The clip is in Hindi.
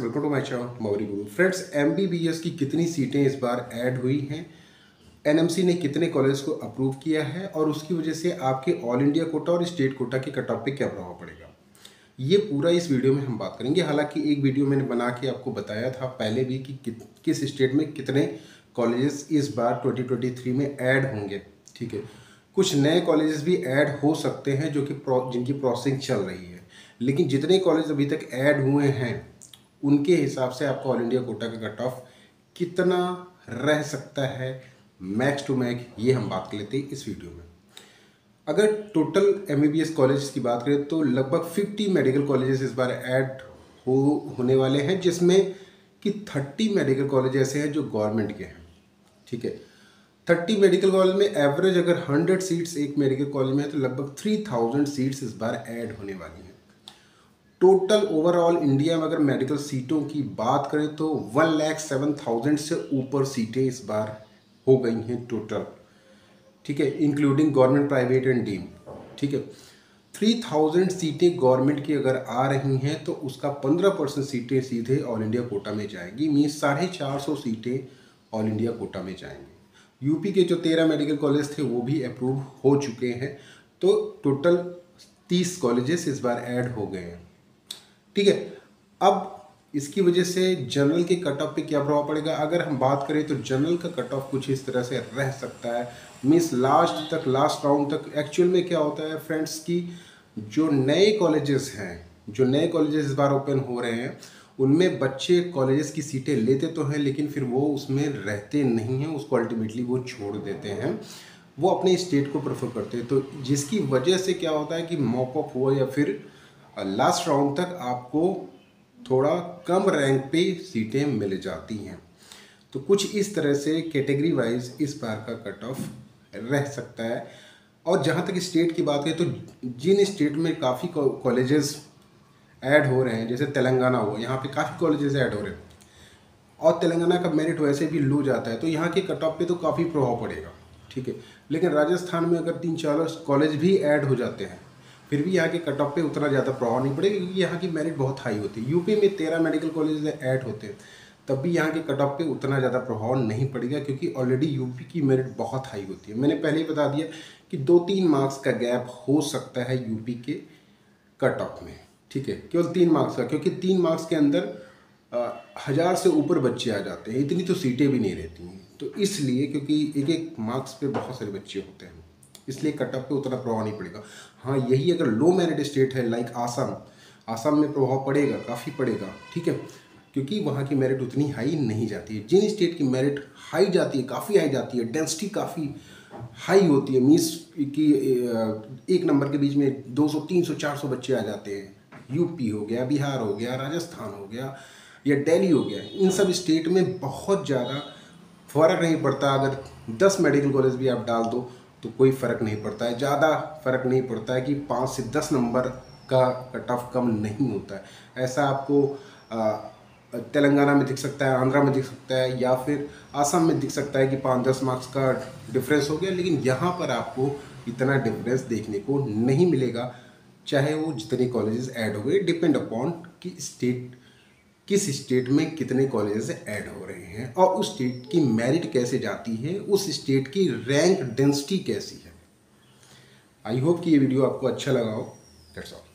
वेलकम टू माय चैनल मौरी गुरु फ्रेंड्स एमबीबीएस की कितनी सीटें इस बार ऐड हुई हैं? एनएमसी ने कितने कॉलेज को अप्रूव किया है? और उसकी वजह से आपके ऑल इंडिया कोटा और स्टेट कोटा के कट ऑफ़ क्या प्रभाव पड़ेगा? ये पूरा इस वीडियो में हम बात करेंगे। हालाँकि एक वीडियो मैंने बना के आपको बताया था पहले भी कि कि किस स्टेट में कितने कॉलेजेस इस बार 2023 में ऐड होंगे। ठीक है? कुछ नए कॉलेजेस भी ऐड हो सकते हैं जो कि जिनकी प्रोसेसिंग चल रही है। लेकिन जितने कॉलेज अभी तक ऐड हुए हैं उनके हिसाब से आपका ऑल इंडिया कोटा का कट ऑफ़ कितना रह सकता है? मैक्स टू मैक ये हम बात कर लेते हैं इस वीडियो में। अगर टोटल एमबीबीएस कॉलेज की बात करें तो लगभग 50 मेडिकल कॉलेजेस इस बार ऐड हो, होने वाले हैं, जिसमें कि 30 मेडिकल कॉलेज ऐसे हैं जो गवर्नमेंट के हैं। ठीक है? 30 मेडिकल कॉलेज में एवरेज अगर 100 सीट्स एक मेडिकल कॉलेज में है तो लगभग 3000 सीट्स इस बार ऐड होने वाली हैं। टोटल ओवरऑल इंडिया में अगर मेडिकल सीटों की बात करें तो वन लैख सेवन थाउज़ेंड से ऊपर सीटें इस बार हो गई हैं टोटल ठीक है including government private and deem ठीक है थ्री थाउज़ेंड सीटें गवर्नमेंट की अगर आ रही हैं तो उसका पंद्रह परसेंट सीटें सीधे ऑल इंडिया कोटा में जाएगी। मीन्स साढ़े चार सौ सीटें ऑल इंडिया कोटा में जाएँगी। यूपी के जो तेरह मेडिकल कॉलेज थे, वो भी अप्रूव हो चुके हैं। तो टोटल तीस कॉलेजेस इस बार ऐड हो गए हैं। ठीक है? अब इसकी वजह से जनरल के कट ऑफ़ पे क्या प्रभाव पड़ेगा? अगर हम बात करें तो जनरल का कट ऑफ़ कुछ इस तरह से रह सकता है। मीन्स लास्ट तक लास्ट राउंड तक एक्चुअल में क्या होता है फ्रेंड्स की जो नए कॉलेजेस हैं, जो नए कॉलेजेस इस बार ओपन हो रहे हैं, उनमें बच्चे कॉलेजेस की सीटें लेते तो हैं, लेकिन फिर वो उसमें रहते नहीं हैं, उसको अल्टीमेटली वो छोड़ देते हैं। वो अपने स्टेट को प्रेफर करते हैं। तो जिसकी वजह से क्या होता है कि मॉपअप हुआ या फिर लास्ट राउंड तक आपको थोड़ा कम रैंक पे सीटें मिल जाती हैं। तो कुछ इस तरह से कैटेगरी वाइज इस बार का कट ऑफ़ रह सकता है। और जहाँ तक स्टेट की बात करें तो जिन स्टेट में काफ़ी कॉलेजेस ऐड हो रहे हैं, जैसे तेलंगाना हुआ यहाँ पे काफ़ी कॉलेजेस ऐड हो रहे हैं। और तेलंगाना का मेरिट वैसे भी लूज जाता है तो यहाँ के कट ऑफ़ पे तो काफ़ी प्रभाव पड़ेगा, ठीक है। लेकिन राजस्थान में अगर तीन चार कॉलेज भी ऐड हो जाते हैं फिर भी यहाँ के कट ऑफ़ पे उतना ज़्यादा प्रभाव नहीं पड़ेगा, क्योंकि यहाँ की मेरिट बहुत हाई होती है। यूपी में तेरह मेडिकल कॉलेज ऐड होते हैं, तब भी यहाँ के कट ऑफ़ पे उतना ज़्यादा प्रभाव नहीं पड़ेगा, क्योंकि ऑलरेडी यूपी की मेरिट बहुत हाई होती है। मैंने पहले ही बता दिया कि दो तीन मार्क्स का गैप हो सकता है यूपी के कट ऑफ़ में, ठीक है? केवल तीन मार्क्स का, क्योंकि तीन मार्क्स के अंदर हज़ार से ऊपर बच्चे आ जाते हैं, इतनी तो सीटें भी नहीं रहती हैं। तो इसलिए, क्योंकि एक एक मार्क्स पे बहुत सारे बच्चे होते हैं। इसलिए कट ऑफ़ पे उतना प्रभाव नहीं पड़ेगा। हाँ यही अगर लो मेरिट स्टेट है लाइक आसाम आसाम में प्रभाव पड़ेगा, काफ़ी पड़ेगा, ठीक है? क्योंकि वहाँ की मेरिट उतनी हाई नहीं जाती है। जिन स्टेट की मेरिट हाई जाती है, काफ़ी हाई जाती है डेंसिटी काफ़ी हाई होती है मीन्स कि एक नंबर के बीच में 200 300 400 बच्चे आ जाते हैं। यूपी हो गया बिहार हो गया राजस्थान हो गया, या दिल्ली हो गया, इन सब स्टेट में बहुत ज़्यादा फ़र्क नहीं पड़ता। अगर 10 मेडिकल कॉलेज भी आप डाल दो तो कोई फ़र्क नहीं पड़ता है। ज़्यादा फ़र्क नहीं पड़ता है कि पाँच से दस नंबर का कट ऑफ़ कम नहीं होता है। ऐसा आपको तेलंगाना में दिख सकता है, आंध्रा में दिख सकता है, या फिर आसाम में दिख सकता है कि पाँच दस मार्क्स का डिफरेंस हो गया, लेकिन यहाँ पर आपको इतना डिफरेंस देखने को नहीं मिलेगा। चाहे वो जितने कॉलेजेस ऐड हो गए, डिपेंड अपॉन कि स्टेट किस स्टेट में कितने कॉलेजेस ऐड हो रहे हैं और उस स्टेट की मेरिट कैसे जाती है, उस स्टेट की रैंक डेंसिटी कैसी है। आई होप कि ये वीडियो आपको अच्छा लगा हो। That's all